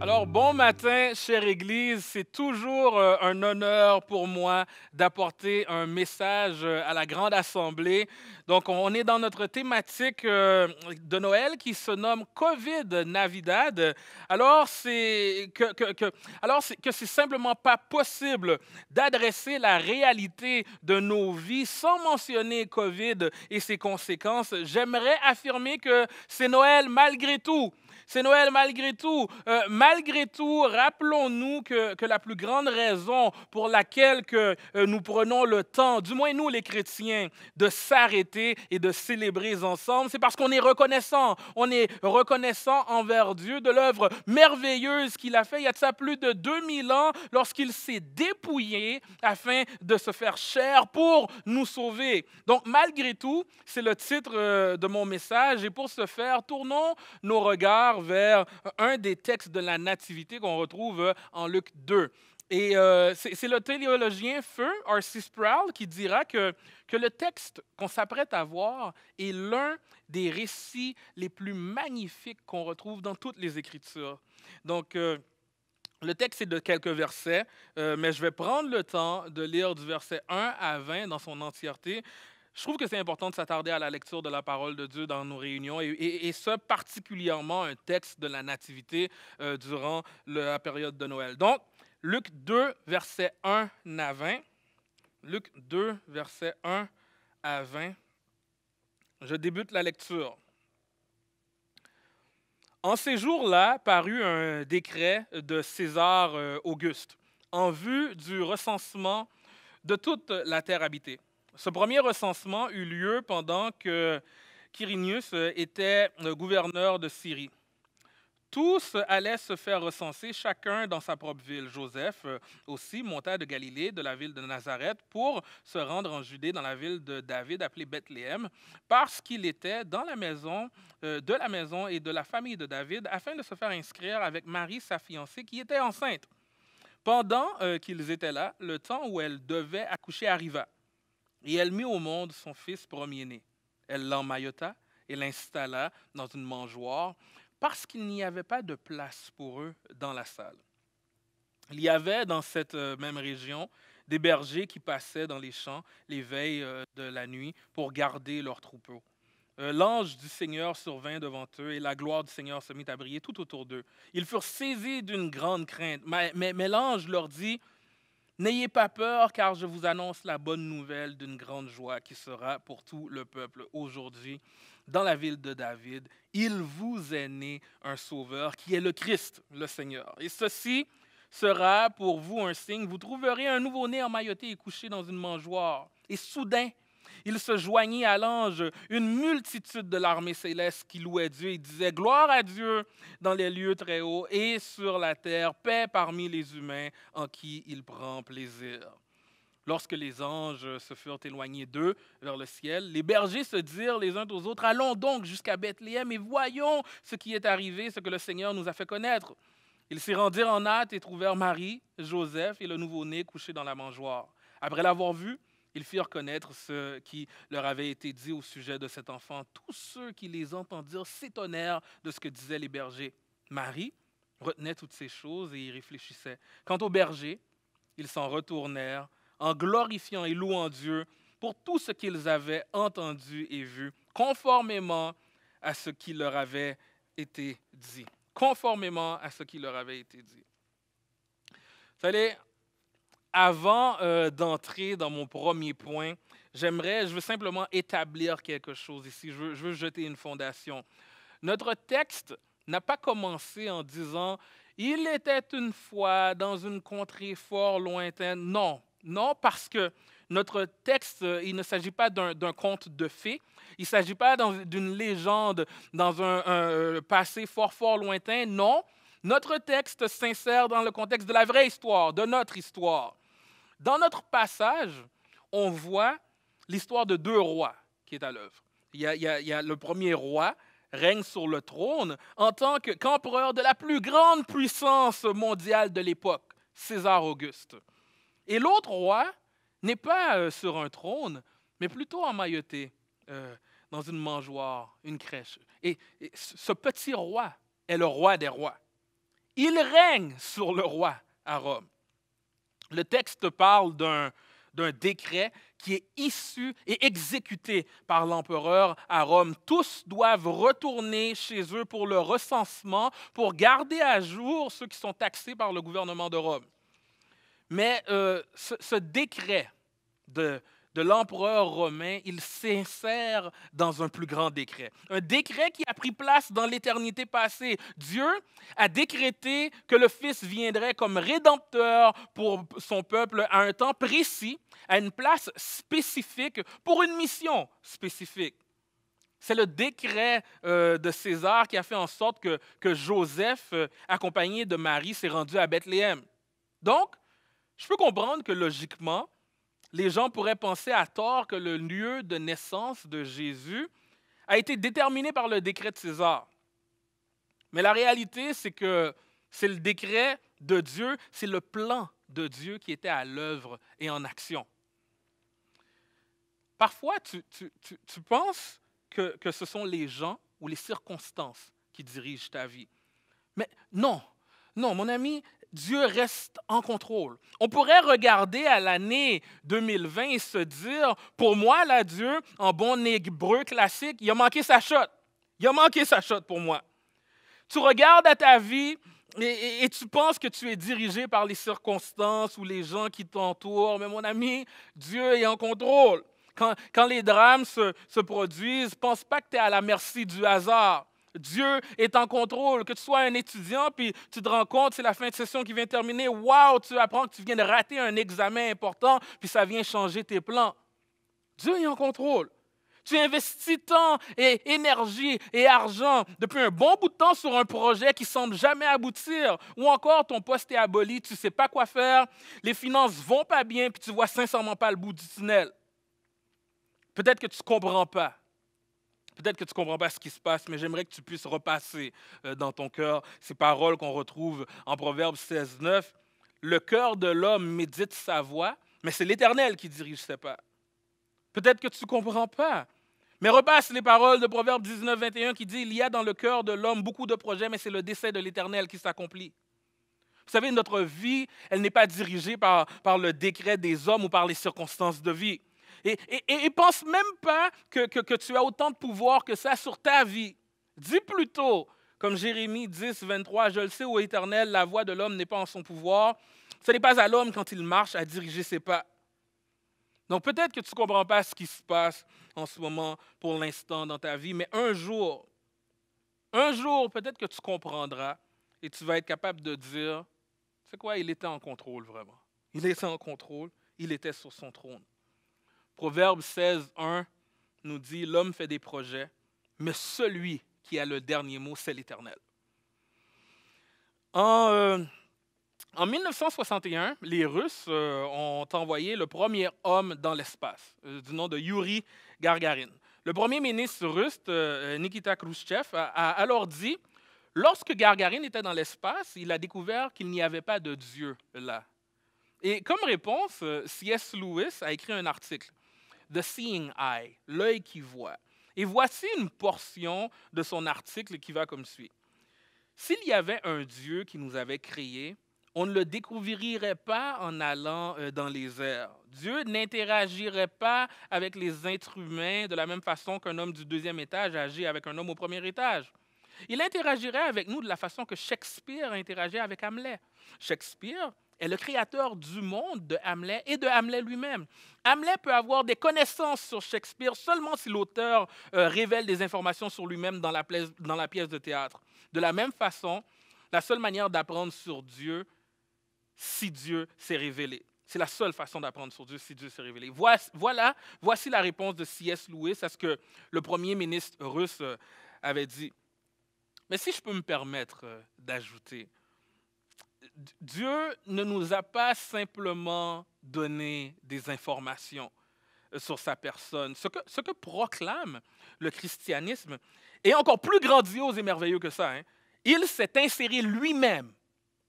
Alors, bon matin, chère Église. C'est toujours euh, un honneur pour moi d'apporter un message euh, à la Grande Assemblée. Donc, on est dans notre thématique euh, de Noël qui se nomme COVID Navidad. Alors, c'est que, alors que c'est simplement pas possible d'adresser la réalité de nos vies sans mentionner COVID et ses conséquences. J'aimerais affirmer que c'est Noël malgré tout. C'est Noël malgré tout. Tout, rappelons-nous que, que, la plus grande raison pour laquelle que, euh, nous prenons le temps, du moins nous les chrétiens, de s'arrêter et de célébrer ensemble, c'est parce qu'on est reconnaissant. On est reconnaissant envers Dieu de l'œuvre merveilleuse qu'il a fait il y a de plus de 2000 ans lorsqu'il s'est dépouillé afin de se faire chair pour nous sauver. Donc malgré tout, c'est le titre euh, de mon message et pour ce faire, tournons nos regards vers un des textes de la Nativité qu'on retrouve en Luc 2. Et euh, c'est le théologien Feu, R.C. Sproul, qui dira que, que le texte qu'on s'apprête à voir est l'un des récits les plus magnifiques qu'on retrouve dans toutes les Écritures. Donc, euh, le texte est de quelques versets, euh, mais je vais prendre le temps de lire du verset 1 à 20 dans son entièreté. Je trouve que c'est important de s'attarder à la lecture de la parole de Dieu dans nos réunions, et, ce, particulièrement un texte de la Nativité euh, durant la période de Noël. Donc, Luc 2, verset 1 à 20. Luc 2, verset 1 à 20. Je débute la lecture. En ces jours-là parut un décret de César euh, Auguste en vue du recensement de toute la terre habitée. Ce premier recensement eut lieu pendant que Quirinius était gouverneur de Syrie. Tous allaient se faire recenser, chacun dans sa propre ville. Joseph aussi monta de Galilée, de la ville de Nazareth, pour se rendre en Judée, dans la ville de David, appelée Bethléem, parce qu'il était dans la maison, de la maison et de la famille de David, afin de se faire inscrire avec Marie, sa fiancée, qui était enceinte. Pendant qu'ils étaient là, le temps où elle devait accoucher arriva. Et elle mit au monde son fils premier-né. Elle l'emmaillota et l'installa dans une mangeoire parce qu'il n'y avait pas de place pour eux dans la salle. Il y avait dans cette même région des bergers qui passaient dans les champs les veilles de la nuit pour garder leurs troupeaux. L'ange du Seigneur survint devant eux et la gloire du Seigneur se mit à briller tout autour d'eux. Ils furent saisis d'une grande crainte. Mais, mais, mais l'ange leur dit, N'ayez pas peur, car je vous annonce la bonne nouvelle d'une grande joie qui sera pour tout le peuple aujourd'hui. Dans la ville de David, il vous est né un sauveur qui est le Christ, le Seigneur. Et ceci sera pour vous un signe. Vous trouverez un nouveau-né emmailloté et couché dans une mangeoire. Et soudain, il se joignit à l'ange une multitude de l'armée céleste qui louait Dieu et disait Gloire à Dieu dans les lieux très hauts et sur la terre, paix parmi les humains en qui il prend plaisir. Lorsque les anges se furent éloignés d'eux vers le ciel, les bergers se dirent les uns aux autres Allons donc jusqu'à Bethléem et voyons ce qui est arrivé, ce que le Seigneur nous a fait connaître. Ils s'y rendirent en hâte et trouvèrent Marie, Joseph et le nouveau-né couchés dans la mangeoire. Après l'avoir vu, ils firent connaître ce qui leur avait été dit au sujet de cet enfant. Tous ceux qui les entendirent s'étonnèrent de ce que disaient les bergers. Marie retenait toutes ces choses et y réfléchissait. Quant aux bergers, ils s'en retournèrent en glorifiant et louant Dieu pour tout ce qu'ils avaient entendu et vu, conformément à ce qui leur avait été dit. Conformément à ce qui leur avait été dit. Vous avant euh, d'entrer dans mon premier point, j'aimerais, je veux simplement établir quelque chose ici. Je veux, je veux jeter une fondation. Notre texte n'a pas commencé en disant Il était une fois dans une contrée fort lointaine. Non, non, parce que notre texte, il ne s'agit pas d'un conte de fées. Il ne s'agit pas d'une légende dans un, un passé fort, fort lointain. Non, notre texte s'insère dans le contexte de la vraie histoire, de notre histoire. Dans notre passage, on voit l'histoire de deux rois qui est à l'œuvre. Le premier roi règne sur le trône en tant qu'empereur de la plus grande puissance mondiale de l'époque, César Auguste. Et l'autre roi n'est pas euh, sur un trône, mais plutôt emmailloté euh, dans une mangeoire, une crèche. Et ce petit roi est le roi des rois. il règne sur le roi à Rome. Le texte parle d'un décret qui est issu et exécuté par l'empereur à Rome. Tous doivent retourner chez eux pour le recensement, pour garder à jour ceux qui sont taxés par le gouvernement de Rome. Mais euh, ce, décret de, de l'empereur romain, il s'insère dans un plus grand décret. Un décret qui a pris place dans l'éternité passée. Dieu a décrété que le Fils viendrait comme rédempteur pour son peuple à un temps précis, à une place spécifique, pour une mission spécifique. C'est le décret euh, de César qui a fait en sorte que, que Joseph, euh, accompagné de Marie, s'est rendu à Bethléem. Donc, je peux comprendre que logiquement, les gens pourraient penser à tort que le lieu de naissance de Jésus a été déterminé par le décret de César. Mais la réalité, c'est que c'est le décret de Dieu, c'est le plan de Dieu qui était à l'œuvre et en action. Parfois, tu, penses que, que ce sont les gens ou les circonstances qui dirigent ta vie. Mais non, non, mon ami, Dieu reste en contrôle. On pourrait regarder à l'année 2020 et se dire, pour moi, là, Dieu, en bon hébreu classique, il a manqué sa shot. Il a manqué sa shot pour moi. Tu regardes à ta vie et, tu penses que tu es dirigé par les circonstances ou les gens qui t'entourent. Mais mon ami, Dieu est en contrôle. Quand, les drames se, se produisent, pense pas que tu es à la merci du hasard. Dieu est en contrôle. Que tu sois un étudiant, puis tu te rends compte, c'est la fin de session qui vient terminer. Waouh, tu apprends que tu viens de rater un examen important, puis ça vient changer tes plans. Dieu est en contrôle. Tu investis temps et énergie et argent depuis un bon bout de temps sur un projet qui semble jamais aboutir, ou encore ton poste est aboli, tu ne sais pas quoi faire, les finances vont pas bien, puis tu vois sincèrement pas le bout du tunnel. Peut-être que tu ne comprends pas. Peut-être que tu ne comprends pas ce qui se passe, mais j'aimerais que tu puisses repasser euh, dans ton cœur ces paroles qu'on retrouve en Proverbe 16, 9. Le cœur de l'homme médite sa voix, mais c'est l'Éternel qui dirige ses pas. Peut-être que tu ne comprends pas. Mais repasse les paroles de Proverbe 19, 21 qui dit Il y a dans le cœur de l'homme beaucoup de projets, mais c'est le décès de l'Éternel qui s'accomplit. Vous savez, notre vie, elle n'est pas dirigée par, par le décret des hommes ou par les circonstances de vie. Et, et, pense même pas que, que, tu as autant de pouvoir que ça sur ta vie. Dis plutôt, comme Jérémie 10, 23, Je le sais, ô Éternel, la voix de l'homme n'est pas en son pouvoir. Ce n'est pas à l'homme, quand il marche, à diriger ses pas. Donc peut-être que tu ne comprends pas ce qui se passe en ce moment pour l'instant dans ta vie, mais un jour, un jour, peut-être que tu comprendras et tu vas être capable de dire, c'est quoi, il était en contrôle vraiment. Il était en contrôle, il était sur son trône. Proverbe 16, 1 nous dit L'homme fait des projets, mais celui qui a le dernier mot, c'est l'Éternel. En, 1961, euh, les Russes euh, ont envoyé le premier homme dans l'espace, euh, du nom de Yuri Gagarin. Le premier ministre russe, Nikita Khrushchev, a alors dit Lorsque Gagarin était dans l'espace, il a découvert qu'il n'y avait pas de Dieu là. Et comme réponse, C.S. Lewis a écrit un article The Seeing Eye, l'œil qui voit. Et voici une portion de son article qui va comme suit. S'il y avait un Dieu qui nous avait créés, on ne le découvrirait pas en allant euh, dans les airs. Dieu n'interagirait pas avec les êtres humains de la même façon qu'un homme du deuxième étage agit avec un homme au premier étage. Il interagirait avec nous de la façon que Shakespeare interagit avec Hamlet. Shakespeare est le créateur du monde de Hamlet et de Hamlet lui-même. Hamlet peut avoir des connaissances sur Shakespeare seulement si l'auteur euh, révèle des informations sur lui-même dans la, dans la pièce de théâtre. De la même façon, la seule manière d'apprendre sur Dieu, si Dieu s'est révélé. C'est la seule façon d'apprendre sur Dieu si Dieu s'est révélé. Voilà, voici la réponse de C.S. Lewis à ce que le premier ministre russe euh, avait dit. Mais si je peux me permettre euh, d'ajouter, Dieu ne nous a pas simplement donné des informations euh, sur sa personne. Ce que, proclame le christianisme est encore plus grandiose et merveilleux que ça. Hein. Il s'est inséré lui-même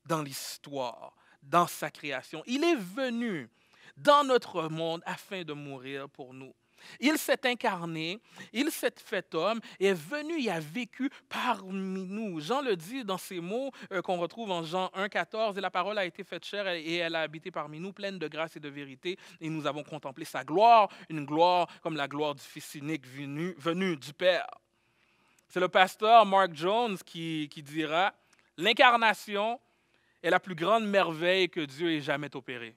dans l'histoire, dans sa création. Il est venu dans notre monde afin de mourir pour nous. Il s'est incarné, il s'est fait homme est venu et a vécu parmi nous. Jean le dit dans ces mots euh, qu'on retrouve en Jean 1, 14, et la parole a été faite chair et elle a habité parmi nous, pleine de grâce et de vérité, et nous avons contemplé sa gloire, une gloire comme la gloire du Fils unique venu, du Père. C'est le pasteur Mark Jones qui dira, l'incarnation est la plus grande merveille que Dieu ait jamais opérée.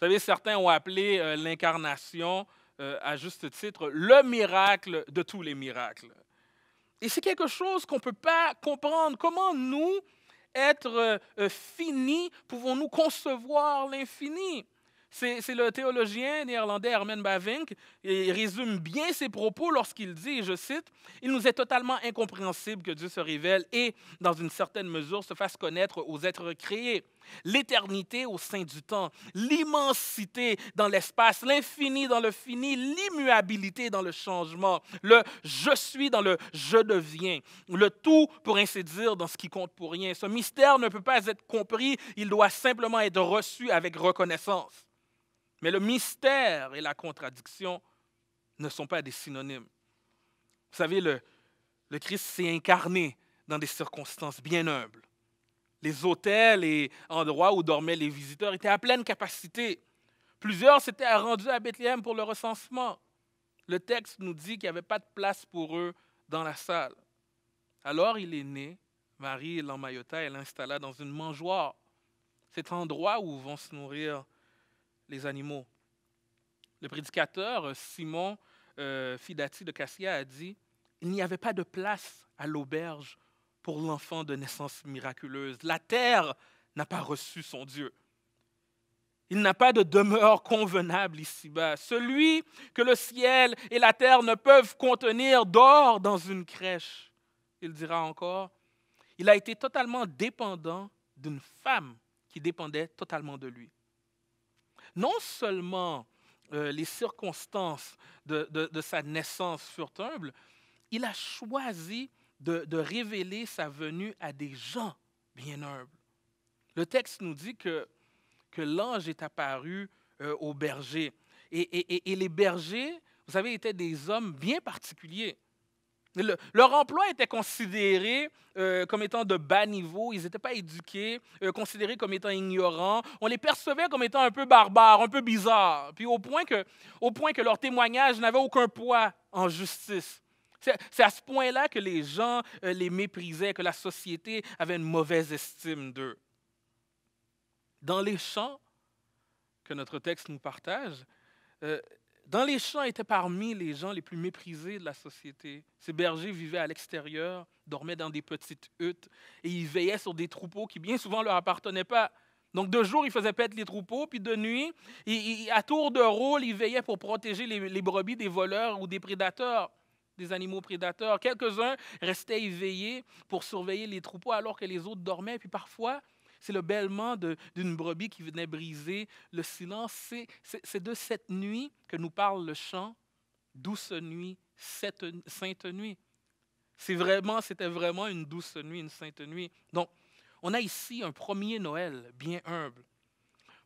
Vous savez, certains ont appelé euh, l'incarnation, euh, à juste titre, le miracle de tous les miracles. Et c'est quelque chose qu'on ne peut pas comprendre. Comment nous, être euh, finis, pouvons-nous concevoir l'infini? C'est le théologien néerlandais Herman Bavinck, il résume bien ses propos lorsqu'il dit, je cite, Il nous est totalement incompréhensible que Dieu se révèle et, dans une certaine mesure, se fasse connaître aux êtres créés. L'éternité au sein du temps, l'immensité dans l'espace, l'infini dans le fini, l'immuabilité dans le changement, le je suis dans le je deviens, le tout, pour ainsi dire, dans ce qui compte pour rien. Ce mystère ne peut pas être compris, il doit simplement être reçu avec reconnaissance. Mais le mystère et la contradiction ne sont pas des synonymes. Vous savez, le, Christ s'est incarné dans des circonstances bien humbles. Les hôtels et endroits où dormaient les visiteurs étaient à pleine capacité. Plusieurs s'étaient rendus à Bethléem pour le recensement. Le texte nous dit qu'il n'y avait pas de place pour eux dans la salle. Alors il est né, Marie l'emmaillota et l'installa dans une mangeoire, cet endroit où vont se nourrir les animaux. Le prédicateur Simon euh, Fidati de Cassia a dit Il n'y avait pas de place à l'auberge pour l'enfant de naissance miraculeuse. La terre n'a pas reçu son Dieu. Il n'a pas de demeure convenable ici-bas. Celui que le ciel et la terre ne peuvent contenir dort dans une crèche. Il dira encore, il a été totalement dépendant d'une femme qui dépendait totalement de lui non seulement euh, les circonstances de, sa naissance furent humbles, il a choisi de, révéler sa venue à des gens bien humbles. Le texte nous dit que, que l'ange est apparu euh, aux bergers. et, les bergers, vous savez, étaient des hommes bien particuliers leur emploi était considéré euh, comme étant de bas niveau, ils n'étaient pas éduqués, euh, considérés comme étant ignorants. On les percevait comme étant un peu barbares, un peu bizarres, puis au point que, au point que leur témoignage n'avait aucun poids en justice. C'est à ce point-là que les gens euh, les méprisaient, que la société avait une mauvaise estime d'eux. Dans les chants que notre texte nous partage, dans les champs étaient parmi les gens les plus méprisés de la société. Ces bergers vivaient à l'extérieur, dormaient dans des petites huttes et ils veillaient sur des troupeaux qui bien souvent ne leur appartenaient pas. Donc de jour, ils faisaient paître les troupeaux, puis de nuit, à tour de rôle, ils veillaient pour protéger les, brebis des voleurs ou des prédateurs, des animaux prédateurs. Quelques-uns restaient éveillés pour surveiller les troupeaux alors que les autres dormaient, puis parfois, c'est le bêlement d'une brebis qui venait briser le silence. C'est de cette nuit que nous parle le chant, douce nuit, sainte nuit. C'est vraiment, c'était vraiment une douce nuit, une sainte nuit. Donc, on a ici un premier Noël bien humble.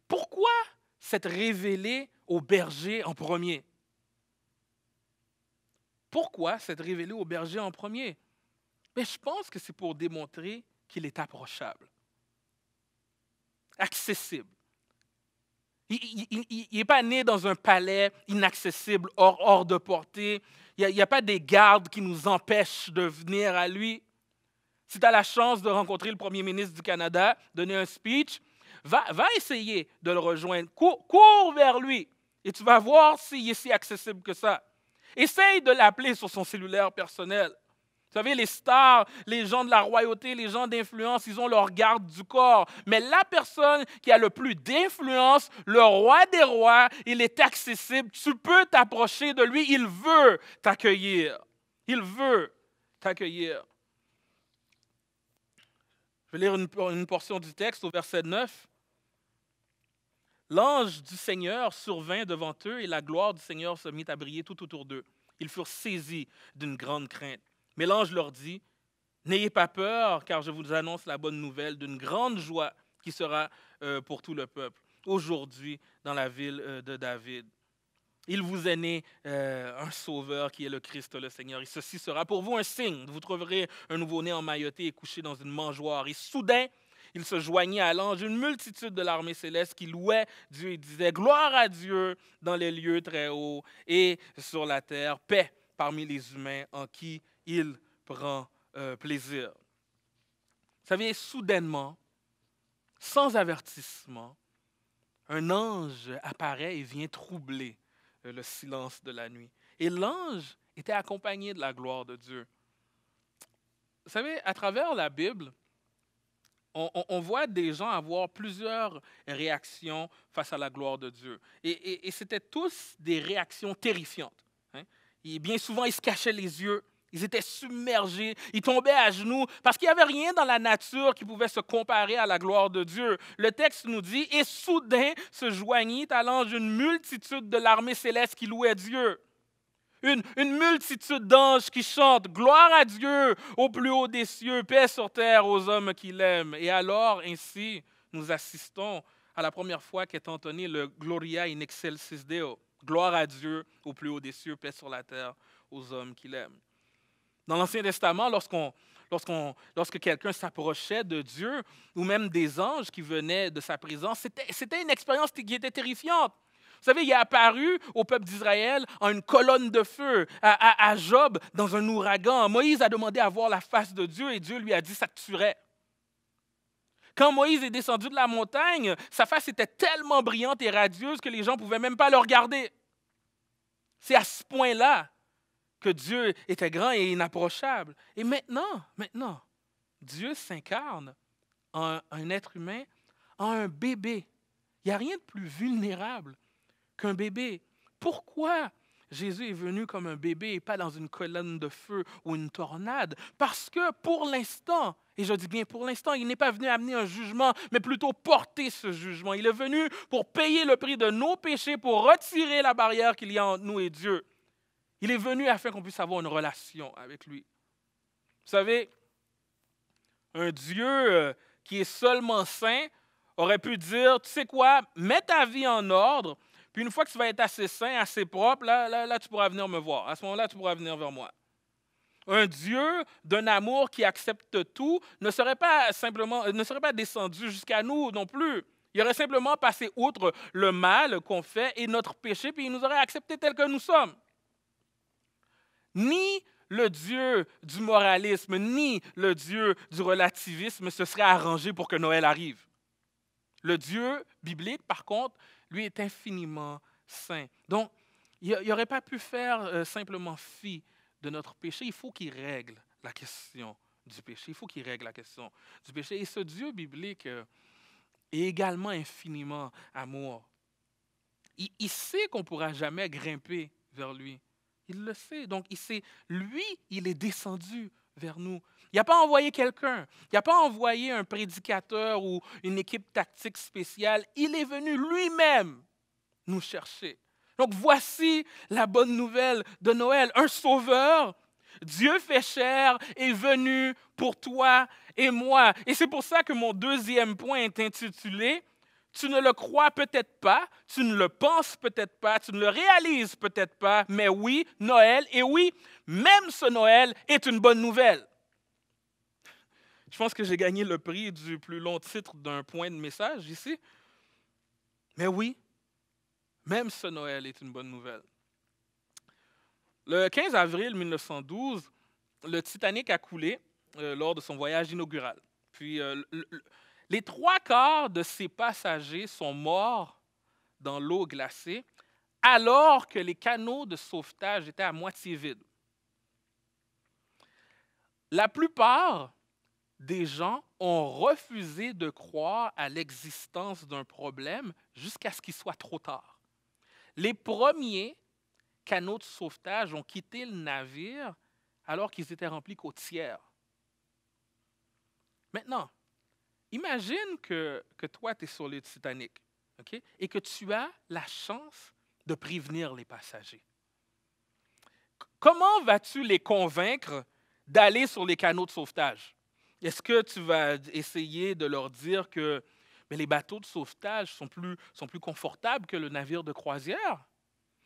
Pourquoi s'être révélé au berger en premier? Pourquoi s'être révélé au berger en premier? Mais je pense que c'est pour démontrer qu'il est approchable accessible. Il n'est pas né dans un palais inaccessible, hors, de portée. Il n'y a, pas des gardes qui nous empêchent de venir à lui. Si tu as la chance de rencontrer le premier ministre du Canada, donner un speech, va, va essayer de le rejoindre. Cours, cours vers lui et tu vas voir s'il est si accessible que ça. Essaye de l'appeler sur son cellulaire personnel. Vous savez, les stars, les gens de la royauté, les gens d'influence, ils ont leur garde du corps. Mais la personne qui a le plus d'influence, le roi des rois, il est accessible. Tu peux t'approcher de lui. Il veut t'accueillir. Il veut t'accueillir. Je vais lire une, portion du texte au verset 9. L'ange du Seigneur survint devant eux et la gloire du Seigneur se mit à briller tout autour d'eux. Ils furent saisis d'une grande crainte. Mais l'ange leur dit, N'ayez pas peur, car je vous annonce la bonne nouvelle d'une grande joie qui sera euh, pour tout le peuple, aujourd'hui dans la ville euh, de David. il vous est né euh, un sauveur qui est le Christ le Seigneur. Et ceci sera pour vous un signe. Vous trouverez un nouveau-né emmailloté et couché dans une mangeoire. Et soudain, il se joignit à l'ange une multitude de l'armée céleste qui louait Dieu et disait Gloire à Dieu dans les lieux très hauts et sur la terre, paix parmi les humains en qui il prend euh, plaisir. Vous savez, soudainement, sans avertissement, un ange apparaît et vient troubler euh, le silence de la nuit. Et l'ange était accompagné de la gloire de Dieu. Vous savez, à travers la Bible, on, voit des gens avoir plusieurs réactions face à la gloire de Dieu. Et, c'était tous des réactions terrifiantes. Hein. Et bien souvent, ils se cachaient les yeux, ils étaient submergés, ils tombaient à genoux parce qu'il n'y avait rien dans la nature qui pouvait se comparer à la gloire de Dieu. Le texte nous dit, et soudain se joignit à l'ange une multitude de l'armée céleste qui louait Dieu. Une, une, multitude d'anges qui chantent Gloire à Dieu au plus haut des cieux, paix sur terre aux hommes qui l'aiment. Et alors, ainsi, nous assistons à la première fois qu'est entonné le Gloria in excelsis Deo. Gloire à Dieu au plus haut des cieux, paix sur la terre aux hommes qui l'aiment. Dans l'Ancien Testament, lorsqu'on, lorsque quelqu'un s'approchait de Dieu, ou même des anges qui venaient de sa présence, c'était, c'était une expérience qui était terrifiante. Vous savez, il est apparu au peuple d'Israël en une colonne de feu, à, Job dans un ouragan. Moïse a demandé à voir la face de Dieu et Dieu lui a dit ça tuerait. Quand Moïse est descendu de la montagne, sa face était tellement brillante et radieuse que les gens ne pouvaient même pas le regarder. C'est à ce point-là que Dieu était grand et inapprochable. Et maintenant, maintenant, Dieu s'incarne en un être humain, en un bébé. Il n'y a rien de plus vulnérable qu'un bébé. Pourquoi Jésus est venu comme un bébé et pas dans une colonne de feu ou une tornade? Parce que pour l'instant, et je dis bien pour l'instant, il n'est pas venu amener un jugement, mais plutôt porter ce jugement. Il est venu pour payer le prix de nos péchés, pour retirer la barrière qu'il y a entre nous et Dieu. Il est venu afin qu'on puisse avoir une relation avec lui. Vous savez, un Dieu euh, qui est seulement saint aurait pu dire, tu sais quoi, mets ta vie en ordre, puis une fois que tu vas être assez saint, assez propre, là, là, là tu pourras venir me voir. À ce moment-là, tu pourras venir vers moi. Un Dieu d'un amour qui accepte tout ne serait pas simplement, ne serait pas descendu jusqu'à nous non plus. Il aurait simplement passé outre le mal qu'on fait et notre péché, puis il nous aurait accepté tel que nous sommes ni le Dieu du moralisme, ni le Dieu du relativisme se serait arrangé pour que Noël arrive. Le Dieu biblique, par contre, lui est infiniment saint. Donc, il n'aurait pas pu faire euh, simplement fi de notre péché. Il faut qu'il règle la question du péché. Il faut qu'il règle la question du péché. Et ce Dieu biblique euh, est également infiniment amour. Il, il sait qu'on ne pourra jamais grimper vers lui. Il le sait. Donc, il sait, lui, il est descendu vers nous. Il n'a pas envoyé quelqu'un. Il n'a pas envoyé un prédicateur ou une équipe tactique spéciale. Il est venu lui-même nous chercher. Donc, voici la bonne nouvelle de Noël. Un sauveur, Dieu fait chair, est venu pour toi et moi. Et c'est pour ça que mon deuxième point est intitulé tu ne le crois peut-être pas, tu ne le penses peut-être pas, tu ne le réalises peut-être pas, mais oui, Noël, et oui, même ce Noël est une bonne nouvelle. Je pense que j'ai gagné le prix du plus long titre d'un point de message ici. Mais oui, même ce Noël est une bonne nouvelle. Le 15 avril 1912, le Titanic a coulé euh, lors de son voyage inaugural. Puis euh, les trois quarts de ces passagers sont morts dans l'eau glacée alors que les canaux de sauvetage étaient à moitié vides. La plupart des gens ont refusé de croire à l'existence d'un problème jusqu'à ce qu'il soit trop tard. Les premiers canaux de sauvetage ont quitté le navire alors qu'ils étaient remplis qu'au tiers. Maintenant, Imagine que, que toi, tu es sur le Titanic et que tu as la chance de prévenir les passagers. Comment vas-tu les convaincre d'aller sur les canaux de sauvetage? Est-ce que tu vas essayer de leur dire que mais les bateaux de sauvetage sont plus, sont plus confortables que le navire de croisière?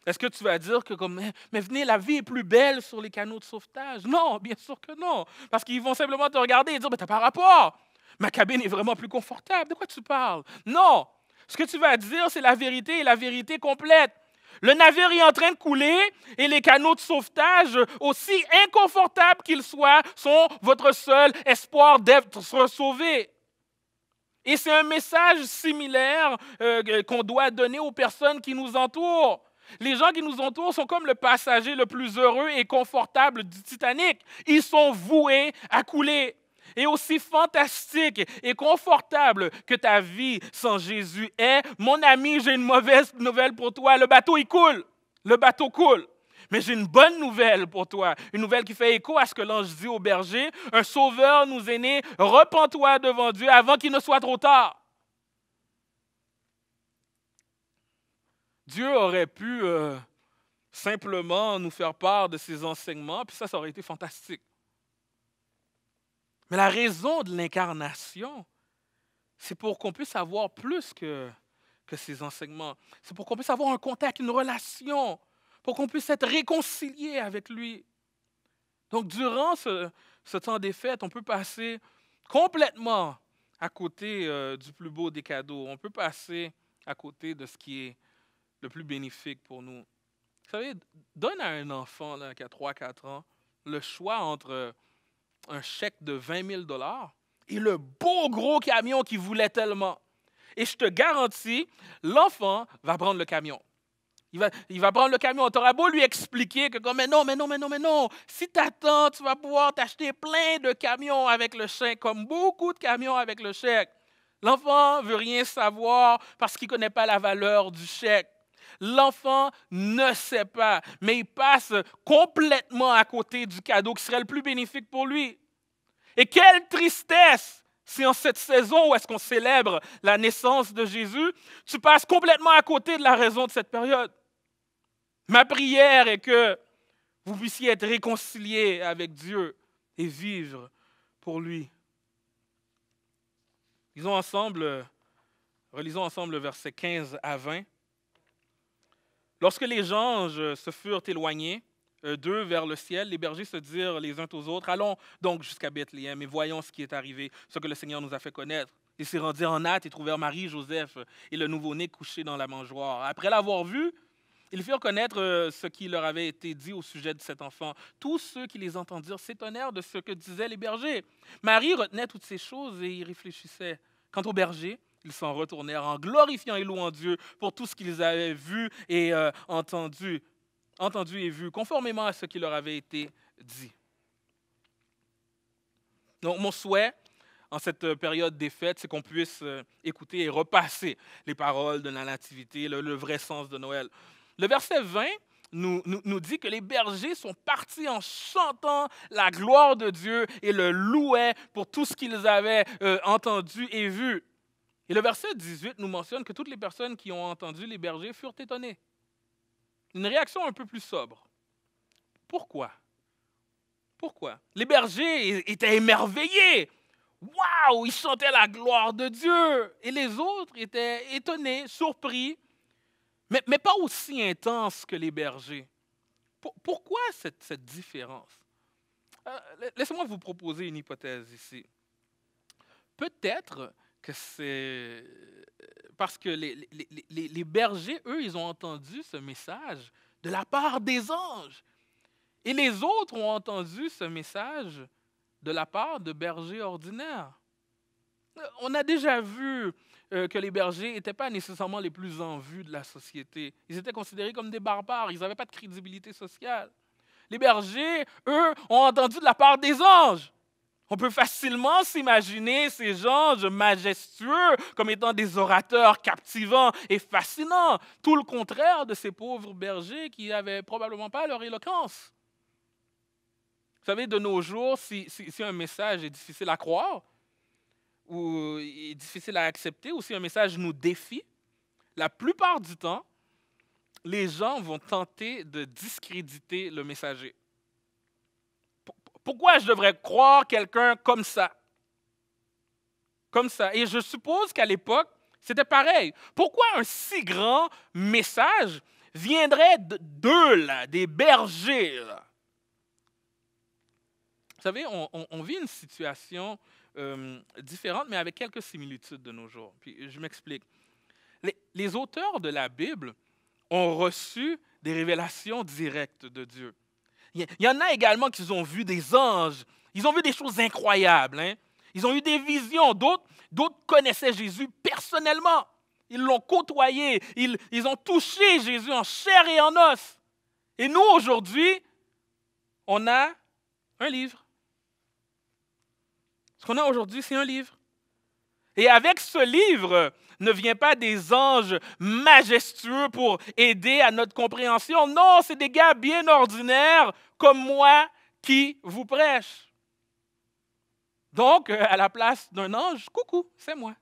Est-ce que tu vas dire que comme mais venez, la vie est plus belle sur les canaux de sauvetage? Non, bien sûr que non, parce qu'ils vont simplement te regarder et dire mais t'as pas rapport. Ma cabine est vraiment plus confortable. De quoi tu parles? Non. Ce que tu vas dire, c'est la vérité et la vérité complète. Le navire est en train de couler et les canaux de sauvetage, aussi inconfortables qu'ils soient, sont votre seul espoir d'être sauvé. Et c'est un message similaire euh, qu'on doit donner aux personnes qui nous entourent. Les gens qui nous entourent sont comme le passager le plus heureux et confortable du Titanic. Ils sont voués à couler. Et aussi fantastique et confortable que ta vie sans Jésus est, mon ami, j'ai une mauvaise nouvelle pour toi. Le bateau, il coule. Le bateau coule. Mais j'ai une bonne nouvelle pour toi, une nouvelle qui fait écho à ce que l'ange dit au berger. Un sauveur nous est né, repens-toi devant Dieu avant qu'il ne soit trop tard. Dieu aurait pu euh, simplement nous faire part de ses enseignements, puis ça, ça aurait été fantastique. Mais la raison de l'incarnation, c'est pour qu'on puisse avoir plus que, que ces enseignements. C'est pour qu'on puisse avoir un contact, une relation, pour qu'on puisse être réconcilié avec lui. Donc, durant ce, temps des fêtes, on peut passer complètement à côté euh, du plus beau des cadeaux. On peut passer à côté de ce qui est le plus bénéfique pour nous. Vous savez, donne à un enfant qui a 3-4 ans le choix entre un chèque de 20 000 dollars et le beau gros camion qu'il voulait tellement. Et je te garantis, l'enfant va prendre le camion. Il va, prendre le camion. Tu auras beau lui expliquer que comme, mais non, mais non, mais non, mais non. Si tu attends, tu vas pouvoir t'acheter plein de camions avec le chèque, comme beaucoup de camions avec le chèque. L'enfant veut rien savoir parce qu'il ne connaît pas la valeur du chèque. L'enfant ne sait pas, mais il passe complètement à côté du cadeau qui serait le plus bénéfique pour lui. Et quelle tristesse si en cette saison où est-ce qu'on célèbre la naissance de Jésus, tu passes complètement à côté de la raison de cette période. Ma prière est que vous puissiez être réconciliés avec Dieu et vivre pour lui. Lisons ensemble, relisons ensemble le verset 15 à 20. Lorsque les anges se furent éloignés euh, d'eux vers le ciel, les bergers se dirent les uns aux autres, allons donc jusqu'à Bethléem et voyons ce qui est arrivé, ce que le Seigneur nous a fait connaître. Ils s'y rendirent en hâte et trouvèrent Marie, Joseph et le nouveau-né couché dans la mangeoire. Après l'avoir vu, ils firent connaître euh, ce qui leur avait été dit au sujet de cet enfant. Tous ceux qui les entendirent s'étonnèrent de ce que disaient les bergers. Marie retenait toutes ces choses et y réfléchissait. Quant aux bergers, ils s'en retournèrent en glorifiant et louant Dieu pour tout ce qu'ils avaient vu et euh, entendu, entendu et vu, conformément à ce qui leur avait été dit. Donc, mon souhait en cette période des fêtes, c'est qu'on puisse euh, écouter et repasser les paroles de la Nativité, le vrai sens de Noël. Le verset 20 nous, nous, dit que les bergers sont partis en chantant la gloire de Dieu et le louaient pour tout ce qu'ils avaient euh, entendu et vu. Et le verset 18 nous mentionne que toutes les personnes qui ont entendu les bergers furent étonnées. Une réaction un peu plus sobre. Pourquoi? Pourquoi? Les bergers étaient émerveillés. Waouh, ils chantaient la gloire de Dieu. Et les autres étaient étonnés, surpris mais, pas aussi intense que les bergers. pourquoi cette, différence? Euh, laissez-moi vous proposer une hypothèse ici. Peut-être parce que les, les, bergers, eux, ils ont entendu ce message de la part des anges. Et les autres ont entendu ce message de la part de bergers ordinaires. On a déjà vu euh, que les bergers n'étaient pas nécessairement les plus en vue de la société. Ils étaient considérés comme des barbares, ils n'avaient pas de crédibilité sociale. Les bergers, eux, ont entendu de la part des anges. On peut facilement s'imaginer ces anges majestueux comme étant des orateurs captivants et fascinants, tout le contraire de ces pauvres bergers qui n'avaient probablement pas leur éloquence. Vous savez, de nos jours, si un message est difficile à croire, ou difficile à accepter, ou si un message nous défie, la plupart du temps, les gens vont tenter de discréditer le messager. Pourquoi je devrais croire quelqu'un comme ça? Comme ça. Et je suppose qu'à l'époque, c'était pareil. Pourquoi un si grand message viendraient d'eux, des bergers. Vous savez, on, vit une situation euh, différente, mais avec quelques similitudes de nos jours. Puis je m'explique. les auteurs de la Bible ont reçu des révélations directes de Dieu. Il y en a également qui ont vu des anges. Ils ont vu des choses incroyables. Hein. Ils ont eu des visions. D'autres, d'autres connaissaient Jésus personnellement. Ils l'ont côtoyé. Ils, ils ont touché Jésus en chair et en os. Et nous, aujourd'hui, on a un livre. Ce qu'on a aujourd'hui, c'est un livre. Et avec ce livre, ne vient pas des anges majestueux pour aider à notre compréhension. Non, c'est des gars bien ordinaires comme moi qui vous prêchent. Donc, euh, à la place d'un ange, coucou, c'est moi.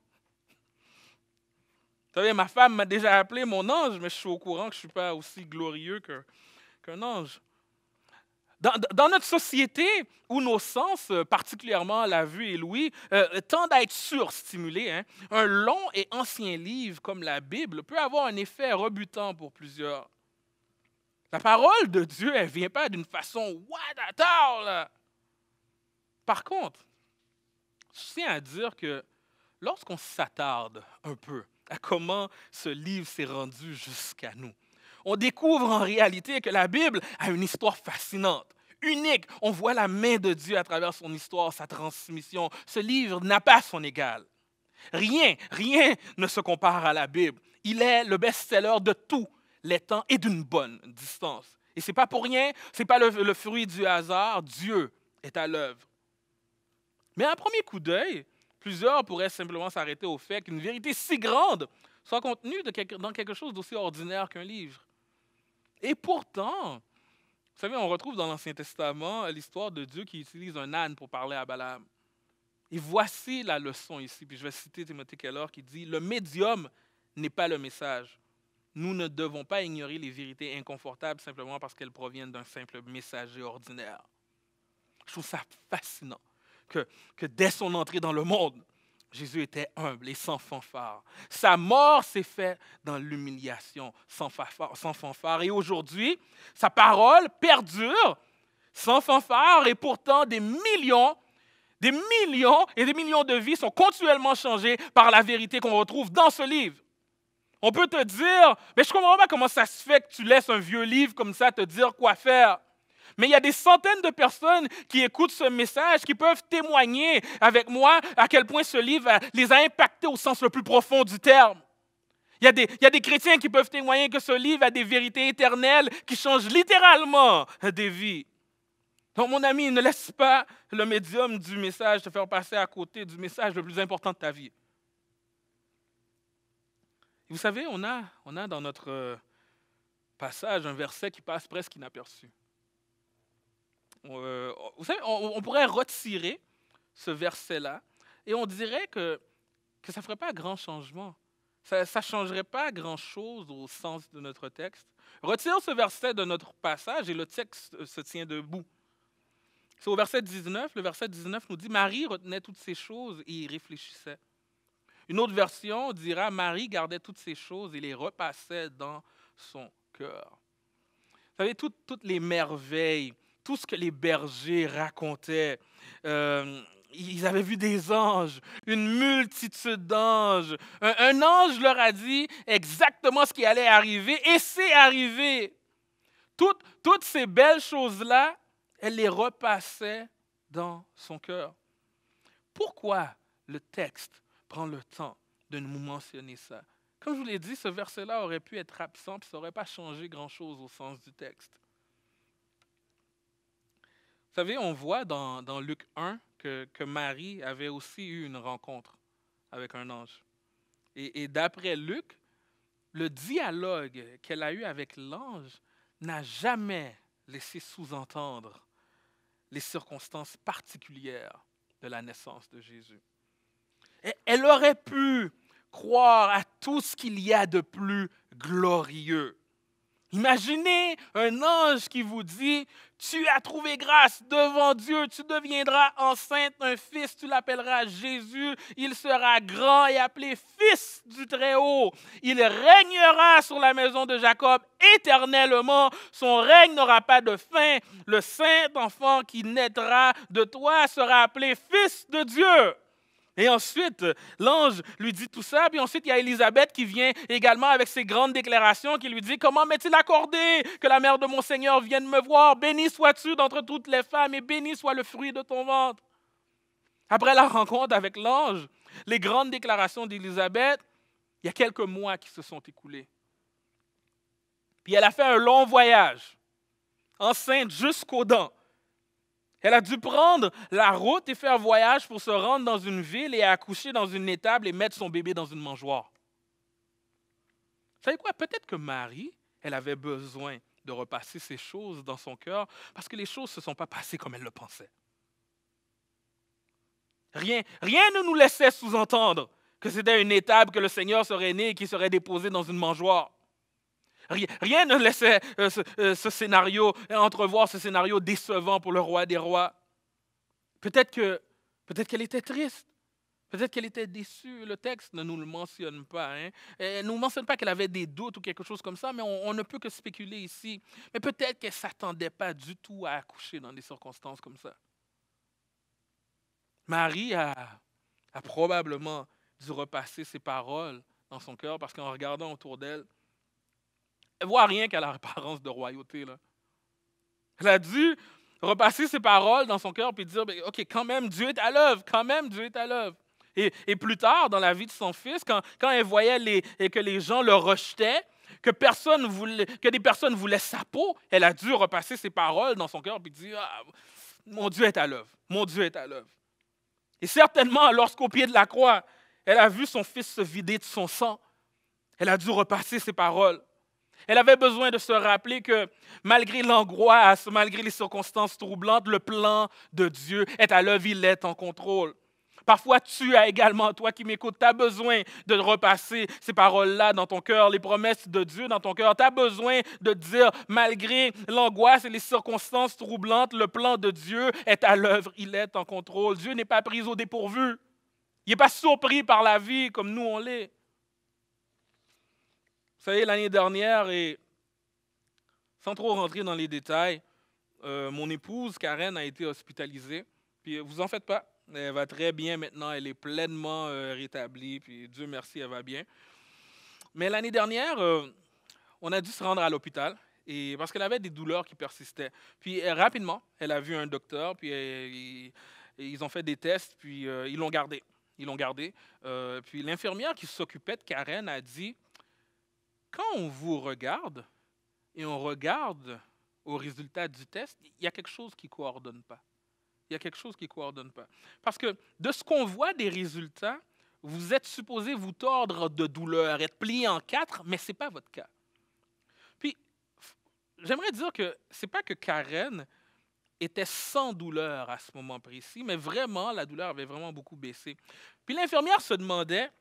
Vous savez, ma femme m'a déjà appelé mon ange, mais je suis au courant que je ne suis pas aussi glorieux qu'un ange. Dans, notre société où nos sens, euh, particulièrement la vue et l'ouïe, euh, tendent à être surstimulés, hein, un long et ancien livre comme la Bible peut avoir un effet rebutant pour plusieurs. La parole de Dieu, elle ne vient pas d'une façon what Par contre, je tiens à dire que lorsqu'on s'attarde un peu à comment ce livre s'est rendu jusqu'à nous, on découvre en réalité que la Bible a une histoire fascinante unique. On voit la main de Dieu à travers son histoire, sa transmission. Ce livre n'a pas son égal. Rien, rien ne se compare à la Bible. Il est le best-seller de tous les temps et d'une bonne distance. Et ce n'est pas pour rien, ce n'est pas le, fruit du hasard. Dieu est à l'œuvre. Mais à un premier coup d'œil, plusieurs pourraient simplement s'arrêter au fait qu'une vérité si grande soit contenue dans quelque chose d'aussi ordinaire qu'un livre. Et pourtant, vous savez, on retrouve dans l'Ancien Testament l'histoire de Dieu qui utilise un âne pour parler à Balaam. Et voici la leçon ici. Puis je vais citer Timothée Keller qui dit Le médium n'est pas le message. Nous ne devons pas ignorer les vérités inconfortables simplement parce qu'elles proviennent d'un simple messager ordinaire. Je trouve ça fascinant que, que dès son entrée dans le monde, Jésus était humble et sans fanfare. Sa mort s'est faite dans l'humiliation, sans fanfare, Et aujourd'hui, sa parole perdure sans fanfare et pourtant des millions, des millions et des millions de vies sont continuellement changées par la vérité qu'on retrouve dans ce livre. On peut te dire, mais je comprends pas comment ça se fait que tu laisses un vieux livre comme ça te dire quoi faire. Mais il y a des centaines de personnes qui écoutent ce message, qui peuvent témoigner avec moi à quel point ce livre les a impactés au sens le plus profond du terme. Il y, a des, chrétiens qui peuvent témoigner que ce livre a des vérités éternelles qui changent littéralement des vies. Donc, mon ami, ne laisse pas le médium du message te faire passer à côté du message le plus important de ta vie. vous savez, on a, on a dans notre euh, passage un verset qui passe presque inaperçu. Euh, vous savez, on, pourrait retirer ce verset-là et on dirait que, que ça ne ferait pas grand changement. Ça ne changerait pas grand-chose au sens de notre texte. Retire ce verset de notre passage et le texte se tient debout. C'est au verset 19. Le verset 19 nous dit Marie retenait toutes ces choses et y réfléchissait. Une autre version dira Marie gardait toutes ces choses et les repassait dans son cœur. Vous savez, toutes, toutes les merveilles tout ce que les bergers racontaient. Euh, ils avaient vu des anges, une multitude d'anges. Un, ange leur a dit exactement ce qui allait arriver et c'est arrivé. Toutes, ces belles choses-là, elle les repassait dans son cœur. Pourquoi le texte prend le temps de nous mentionner ça? Comme je vous l'ai dit, ce verset-là aurait pu être absent, ça n'aurait pas changé grand-chose au sens du texte. Savez, on voit dans, Luc 1 que, que, Marie avait aussi eu une rencontre avec un ange. Et, et d'après Luc, le dialogue qu'elle a eu avec l'ange n'a jamais laissé sous-entendre les circonstances particulières de la naissance de Jésus. Elle aurait pu croire à tout ce qu'il y a de plus glorieux Imaginez un ange qui vous dit, tu as trouvé grâce devant Dieu, tu deviendras enceinte un fils, tu l'appelleras Jésus, il sera grand et appelé fils du Très-Haut. Il régnera sur la maison de Jacob éternellement, son règne n'aura pas de fin. Le saint enfant qui naîtra de toi sera appelé fils de Dieu. Et ensuite, l'ange lui dit tout ça. Puis ensuite, il y a Élisabeth qui vient également avec ses grandes déclarations, qui lui dit, comment m'est-il accordé que la mère de mon Seigneur vienne me voir? Béni sois-tu d'entre toutes les femmes et béni soit le fruit de ton ventre. Après la rencontre avec l'ange, les grandes déclarations d'Élisabeth, il y a quelques mois qui se sont écoulés. Puis elle a fait un long voyage, enceinte jusqu'aux dents. Elle a dû prendre la route et faire voyage pour se rendre dans une ville et accoucher dans une étable et mettre son bébé dans une mangeoire. Vous savez quoi? Peut-être que Marie, elle avait besoin de repasser ces choses dans son cœur parce que les choses ne se sont pas passées comme elle le pensait. Rien, rien ne nous laissait sous-entendre que c'était une étable que le Seigneur serait né et qui serait déposé dans une mangeoire. Rien, ne laissait euh, euh, ce, scénario, entrevoir ce scénario décevant pour le roi des rois. Peut-être que peut-être qu'elle était triste. Peut-être qu'elle était déçue. Le texte ne nous le mentionne pas. Hein. Elle ne nous mentionne pas qu'elle avait des doutes ou quelque chose comme ça, mais on, ne peut que spéculer ici. Mais peut-être qu'elle ne s'attendait pas du tout à accoucher dans des circonstances comme ça. Marie a, a probablement dû repasser ses paroles dans son cœur parce qu'en regardant autour d'elle, elle voit rien qu'à l'apparence de royauté. Là. Elle a dû repasser ses paroles dans son cœur et dire, ben, OK, quand même, Dieu est à l'œuvre, quand même, Dieu est à l'œuvre. Et, plus tard, dans la vie de son fils, quand, quand elle voyait les, que les gens le rejetaient, que, personne voulait, que des personnes voulaient sa peau, elle a dû repasser ses paroles dans son cœur et dire, ah, mon Dieu est à l'œuvre, mon Dieu est à l'œuvre. Et certainement, lorsqu'au pied de la croix, elle a vu son fils se vider de son sang, elle a dû repasser ses paroles. Elle avait besoin de se rappeler que malgré l'angoisse, malgré les circonstances troublantes, le plan de Dieu est à l'œuvre, il est en contrôle. Parfois, tu as également, toi qui m'écoutes, tu as besoin de repasser ces paroles-là dans ton cœur, les promesses de Dieu dans ton cœur. Tu as besoin de dire, malgré l'angoisse et les circonstances troublantes, le plan de Dieu est à l'œuvre, il est en contrôle. Dieu n'est pas pris au dépourvu. Il n'est pas surpris par la vie comme nous on l'est. Savez, l'année dernière, et sans trop rentrer dans les détails, euh, mon épouse, Karen, a été hospitalisée. Puis vous en faites pas. Elle va très bien maintenant. Elle est pleinement euh, rétablie. Puis Dieu merci, elle va bien. Mais l'année dernière, euh, on a dû se rendre à l'hôpital et parce qu'elle avait des douleurs qui persistaient. Puis rapidement, elle a vu un docteur, puis ils ont fait des tests, puis ils l'ont gardé. Ils l'ont gardé. puis l'infirmière qui s'occupait de Karen a dit quand on vous regarde et on regarde au résultat du test, il y a quelque chose qui ne coordonne pas. Il y a quelque chose qui ne coordonne pas. Parce que de ce qu'on voit des résultats, vous êtes supposé vous tordre de douleur, être plié en quatre, mais ce n'est pas votre cas. Puis, j'aimerais dire que ce n'est pas que Karen était sans douleur à ce moment précis, mais vraiment, la douleur avait vraiment beaucoup baissé. Puis l'infirmière se demandait,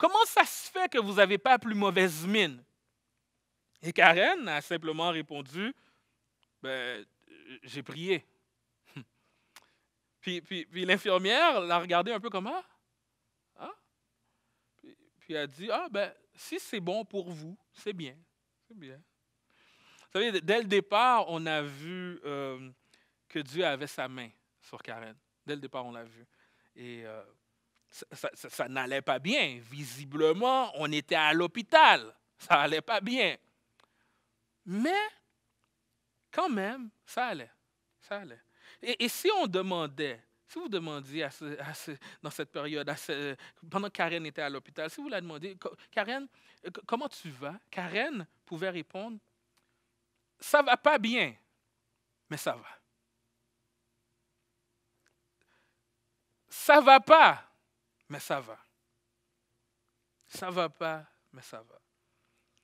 Comment ça se fait que vous n'avez pas plus mauvaise mine? Et Karen a simplement répondu, ben, j'ai prié. Puis, l'infirmière l'a regardé un peu comme ah, ah? Puis, puis, elle a dit ah ben si c'est bon pour vous, c'est bien, c'est bien. Vous savez, dès le départ, on a vu euh, que Dieu avait sa main sur Karen. Dès le départ, on l'a vu. Et euh, ça, n'allait pas bien. Visiblement, on était à l'hôpital. Ça n'allait pas bien. Mais, quand même, ça allait. Ça allait. Et, si on demandait, si vous demandiez à dans cette période, pendant que Karen était à l'hôpital, si vous la demandez, Karen, comment tu vas? Karen pouvait répondre, ça va pas bien, mais ça va. Ça va pas, mais ça va. Ça va pas, mais ça va.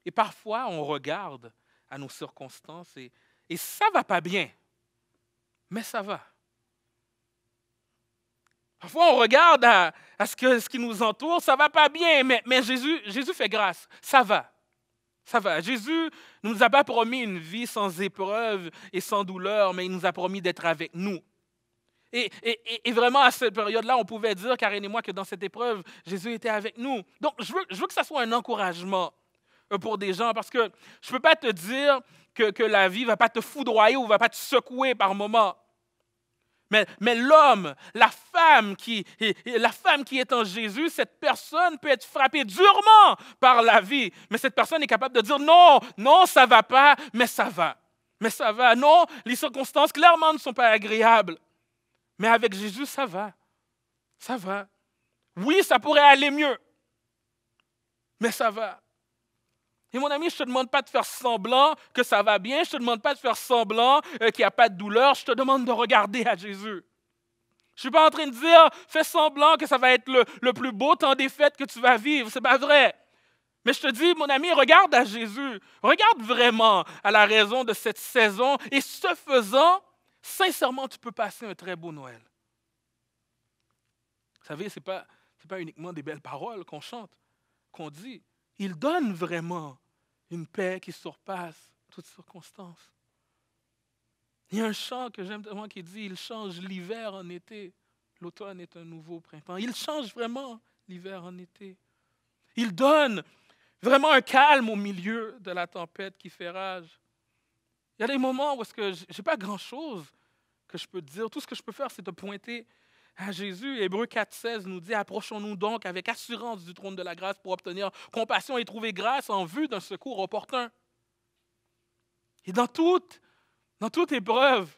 Et parfois, on regarde à nos circonstances et, et ça va pas bien, mais ça va. Parfois, on regarde à, ce, qui nous entoure, ça va pas bien, mais, mais Jésus, Jésus fait grâce, ça va. Ça va. Jésus ne nous a pas promis une vie sans épreuve et sans douleur, mais il nous a promis d'être avec nous. Et, vraiment, à cette période-là, on pouvait dire, Karine et moi, que dans cette épreuve, Jésus était avec nous. Donc, je veux, que ça soit un encouragement euh, pour des gens, parce que je ne peux pas te dire que, la vie ne va pas te foudroyer ou ne va pas te secouer par moments. Mais, mais l'homme, la femme, qui, la femme qui est en Jésus, cette personne peut être frappée durement par la vie. Mais cette personne est capable de dire non, non, ça ne va pas, mais ça va. Mais ça va. Non, les circonstances clairement ne sont pas agréables. Mais avec Jésus, ça va. Ça va. Oui, ça pourrait aller mieux. Mais ça va. Et mon ami, je ne te demande pas de faire semblant que ça va bien, je ne te demande pas de faire semblant euh, qu'il n'y a pas de douleur, je te demande de regarder à Jésus. Je ne suis pas en train de dire, fais semblant que ça va être le, plus beau temps des fêtes que tu vas vivre. Ce n'est pas vrai. Mais je te dis, mon ami, regarde à Jésus. Regarde vraiment à la raison de cette saison. Et ce faisant, sincèrement, tu peux passer un très beau Noël. Vous savez, ce n'est pas, pas uniquement des belles paroles qu'on chante, qu'on dit. Il donne vraiment une paix qui surpasse toutes circonstances. Il y a un chant que j'aime tellement qui dit Il change l'hiver en été. L'automne est un nouveau printemps. Il change vraiment l'hiver en été. Il donne vraiment un calme au milieu de la tempête qui fait rage. Il y a des moments où je n'ai pas grand-chose que je peux te dire. Tout ce que je peux faire, c'est te pointer à Jésus. Hébreu 4.16 nous dit, approchons-nous donc avec assurance du trône de la grâce pour obtenir compassion et trouver grâce en vue d'un secours opportun. Et dans toute, dans toute épreuve,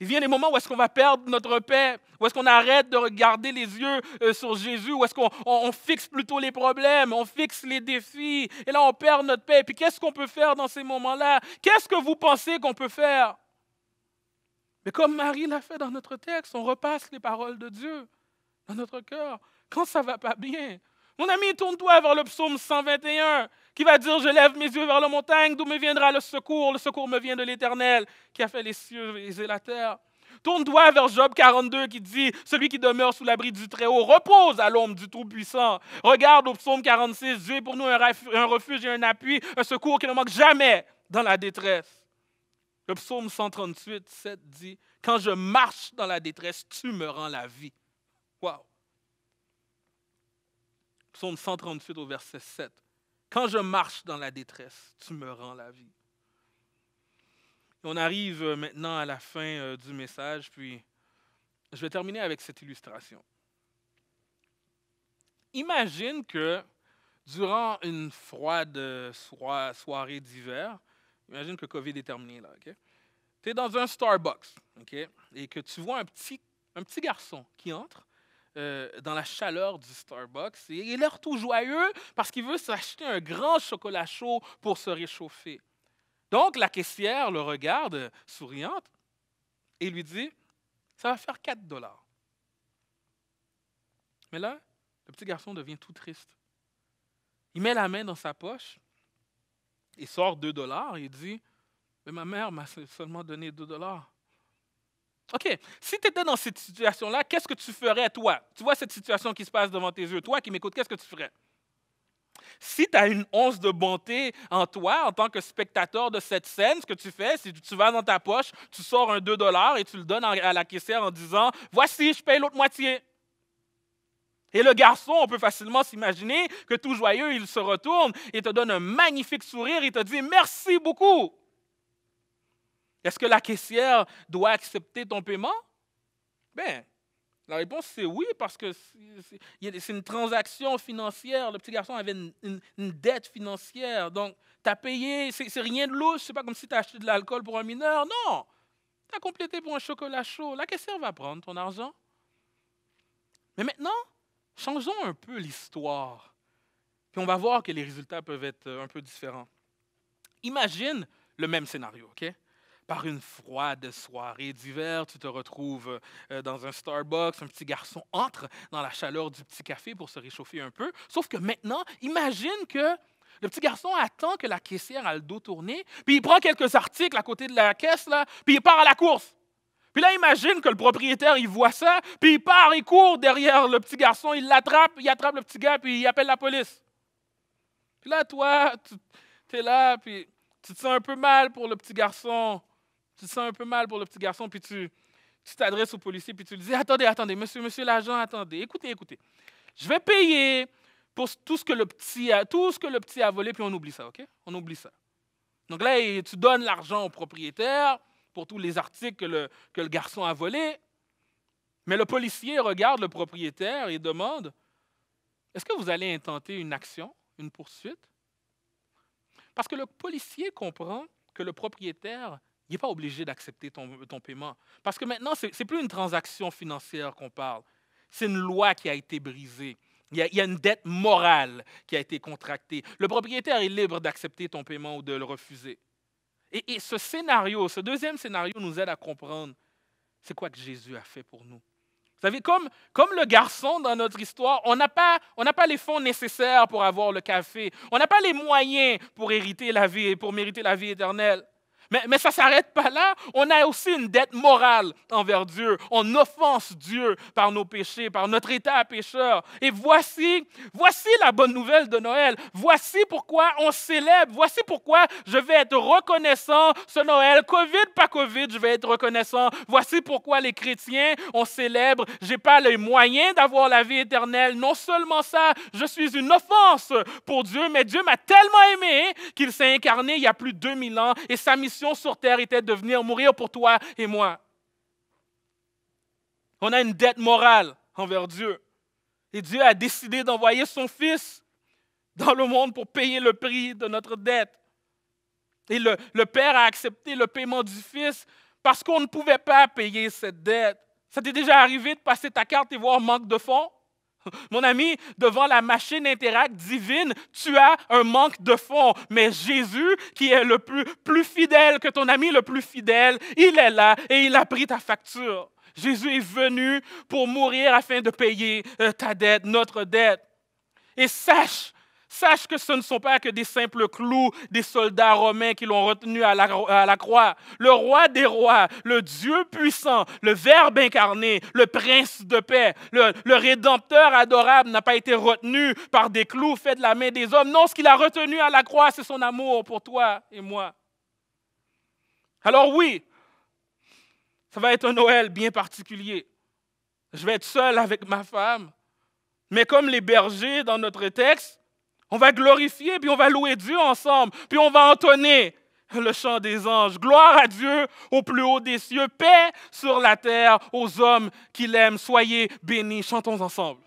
il vient des moments où est-ce qu'on va perdre notre paix, où est-ce qu'on arrête de regarder les yeux euh, sur Jésus, où est-ce qu'on fixe plutôt les problèmes, on fixe les défis, et là on perd notre paix. Puis qu'est-ce qu'on peut faire dans ces moments-là? Qu'est-ce que vous pensez qu'on peut faire? Mais comme Marie l'a fait dans notre texte, on repasse les paroles de Dieu dans notre cœur. Quand ça ne va pas bien, mon ami, tourne-toi vers le psaume 121 qui va dire, je lève mes yeux vers la montagne, d'où me viendra le secours. Le secours me vient de l'Éternel qui a fait les cieux et la terre. Tourne-toi vers Job 42 qui dit, celui qui demeure sous l'abri du Très-Haut repose à l'ombre du Tout-Puissant. Regarde au psaume 46, Dieu est pour nous un refuge et un appui, un secours qui ne manque jamais dans la détresse. Le psaume 138, 7 dit Quand je marche dans la détresse, tu me rends la vie. Wow! Psaume 138 au verset 7. Quand je marche dans la détresse, tu me rends la vie. on arrive euh, maintenant à la fin euh, du message, puis je vais terminer avec cette illustration. Imagine que durant une froide soirée d'hiver, Imagine que COVID est terminé là, OK? Tu es dans un Starbucks, OK? Et que tu vois un petit, un petit garçon qui entre euh, dans la chaleur du Starbucks. Et il a l'air tout joyeux parce qu'il veut s'acheter un grand chocolat chaud pour se réchauffer. Donc, la caissière le regarde, souriante, et lui dit Ça va faire 4 dollars. Mais là, le petit garçon devient tout triste. Il met la main dans sa poche il sort 2 dollars il dit Mais ma mère m'a seulement donné 2 dollars. OK, si tu étais dans cette situation-là, qu'est-ce que tu ferais, toi? Tu vois cette situation qui se passe devant tes yeux. Toi qui m'écoutes, qu'est-ce que tu ferais? Si tu as une once de bonté en toi, en tant que spectateur de cette scène, ce que tu fais, c'est tu vas dans ta poche, tu sors un 2 dollars et tu le donnes à la caissière en disant Voici, je paye l'autre moitié. Et le garçon, on peut facilement s'imaginer que tout joyeux, il se retourne et te donne un magnifique sourire et te dit merci beaucoup. Est-ce que la caissière doit accepter ton paiement? Bien, la réponse c'est oui, parce que c'est une transaction financière. Le petit garçon avait une, dette financière. Donc, tu as payé, c'est rien de louche, c'est pas comme si tu as acheté de l'alcool pour un mineur. Non, tu as complété pour un chocolat chaud. La caissière va prendre ton argent. Mais maintenant, Changeons un peu l'histoire, puis on va voir que les résultats peuvent être euh, un peu différents. Imagine le même scénario, OK? Par une froide soirée d'hiver, tu te retrouves euh, dans un Starbucks, un petit garçon entre dans la chaleur du petit café pour se réchauffer un peu. Sauf que maintenant, imagine que le petit garçon attend que la caissière a le dos tourné, puis il prend quelques articles à côté de la caisse, là, puis il part à la course. Puis là, imagine que le propriétaire, il voit ça, puis il part, il court derrière le petit garçon, il l'attrape, il attrape le petit gars, puis il appelle la police. Puis là, toi, Tu es là, puis tu te sens un peu mal pour le petit garçon. Tu te sens un peu mal pour le petit garçon, puis tu t'adresses au policier, puis tu lui dis Attendez, attendez, monsieur, monsieur l'agent, attendez, écoutez, écoutez. Je vais payer pour tout ce que le petit a, tout ce que le petit a volé, puis on oublie ça, OK? On oublie ça. Donc là, tu donnes l'argent au propriétaire pour tous les articles que le, garçon a volés. Mais le policier regarde le propriétaire et demande Est-ce que vous allez intenter une action, une poursuite Parce que le policier comprend que le propriétaire n'est pas obligé d'accepter ton, paiement. Parce que maintenant, ce n'est plus une transaction financière qu'on parle. C'est une loi qui a été brisée. Il y, a, une dette morale qui a été contractée. Le propriétaire est libre d'accepter ton paiement ou de le refuser. Et, et, ce scénario, ce deuxième scénario nous aide à comprendre c'est quoi que Jésus a fait pour nous. Vous savez, comme, comme le garçon dans notre histoire, on n'a pas, pas les fonds nécessaires pour avoir le café. On n'a pas les moyens pour hériter la vie, pour mériter la vie éternelle. Mais, ça ne s'arrête pas là. On a aussi une dette morale envers Dieu. On offense Dieu par nos péchés, par notre état pécheur. Et voici, voici la bonne nouvelle de Noël. Voici pourquoi on célèbre. Voici pourquoi je vais être reconnaissant ce Noël. Covid, pas Covid, je vais être reconnaissant. Voici pourquoi les chrétiens, on célèbre. Je n'ai pas les moyens d'avoir la vie éternelle. Non seulement ça, je suis une offense pour Dieu, mais Dieu m'a tellement aimé qu'il s'est incarné il y a plus de 2000 ans et sa mission sur terre était de venir mourir pour toi et moi. On a une dette morale envers Dieu. Et Dieu a décidé d'envoyer son Fils dans le monde pour payer le prix de notre dette. Et le, le Père a accepté le paiement du Fils parce qu'on ne pouvait pas payer cette dette. Ça t'est déjà arrivé de passer ta carte et voir manque de fonds? Mon ami, devant la machine Interact divine, tu as un manque de fonds. Mais Jésus, qui est le plus, plus fidèle que ton ami le plus fidèle, il est là et il a pris ta facture. Jésus est venu pour mourir afin de payer euh, ta dette, notre dette. Et sache Sache que ce ne sont pas que des simples clous des soldats romains qui l'ont retenu à la, croix. Le roi des rois, le Dieu puissant, le Verbe incarné, le prince de paix, le, le Rédempteur adorable n'a pas été retenu par des clous faits de la main des hommes. Non, ce qu'il a retenu à la croix, c'est son amour pour toi et moi. Alors oui, ça va être un Noël bien particulier. Je vais être seul avec ma femme. Mais comme les bergers dans notre texte, on va glorifier, puis on va louer Dieu ensemble, puis on va entonner le chant des anges. Gloire à Dieu au plus haut des cieux, paix sur la terre aux hommes qui l'aiment. Soyez bénis, chantons ensemble.